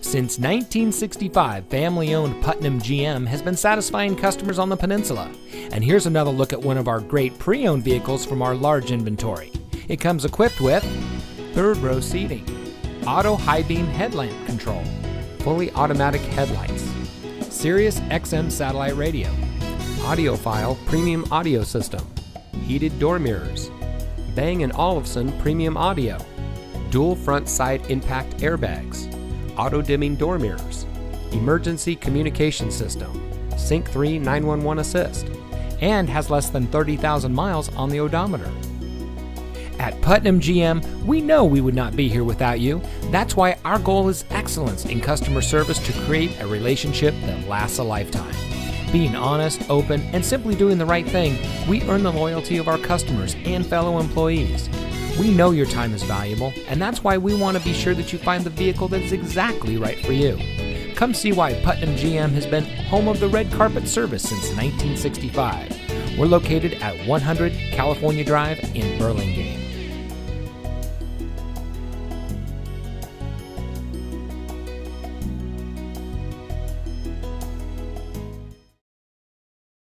Since 1965, family owned Putnam GM has been satisfying customers on the peninsula. And here's another look at one of our great pre owned vehicles from our large inventory. It comes equipped with third row seating, auto high beam headlamp control, fully automatic headlights, Sirius XM satellite radio, audiophile premium audio system, heated door mirrors, Bang & Olufsen premium audio, dual front side impact airbags, auto dimming door mirrors, emergency communication system, Sync 3 911 assist, and has less than 30,000 miles on the odometer. At Putnam GM, we know we would not be here without you. That's why our goal is excellence in customer service to create a relationship that lasts a lifetime. Being honest, open, and simply doing the right thing, we earn the loyalty of our customers and fellow employees. We know your time is valuable, and that's why we want to be sure that you find the vehicle that is exactly right for you. Come see why Putnam GM has been home of the red carpet service since 1965. We're located at 100 California Drive in Burlingame.